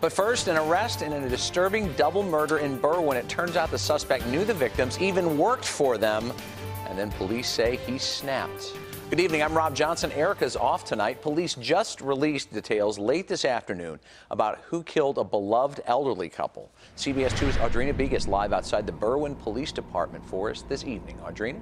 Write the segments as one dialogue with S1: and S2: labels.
S1: But first, an arrest in a disturbing double murder in Berwyn. It turns out the suspect knew the victims, even worked for them, and then police say he snapped. Good evening. I'm Rob Johnson. Erica's off tonight. Police just released details late this afternoon about who killed a beloved elderly couple. CBS 2's Audrina Bigos live outside the Berwyn Police Department for us this evening. Audrina?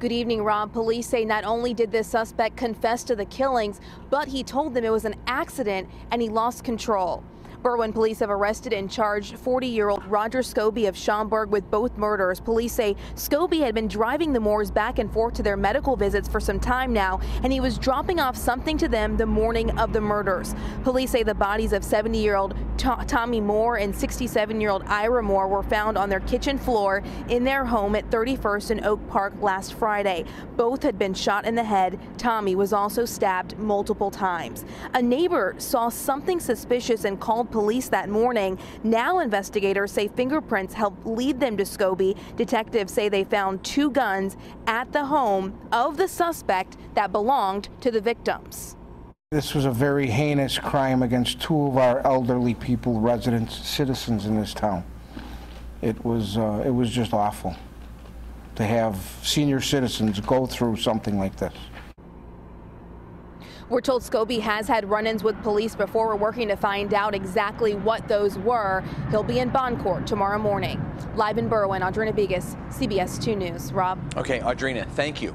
S2: Good evening, Rob. Police say not only did this suspect confess to the killings, but he told them it was an accident and he lost control. Berwyn police have arrested and charged 40-year-old Roger Scoby of Schaumburg with both murders. Police say Scoby had been driving the Moores back and forth to their medical visits for some time now, and he was dropping off something to them the morning of the murders. Police say the bodies of 70-year-old Tommy Moore and 67-year-old Ira Moore were found on their kitchen floor in their home at 31st and Oak Park last Friday. Both had been shot in the head. Tommy was also stabbed multiple times. A neighbor saw something suspicious and called police that morning. Now investigators say fingerprints helped lead them to Scoby. Detectives say they found two guns at the home of the suspect that belonged to the victims.
S3: This was a very heinous crime against two of our elderly people, residents, citizens in this town. It was, uh, it was just awful to have senior citizens go through something like this.
S2: We're told Scoby has had run-ins with police before. We're working to find out exactly what those were. He'll be in bond court tomorrow morning. Live in Berwyn, Audrina Bigos, CBS 2 News. Rob?
S1: Okay, Audrina, thank you.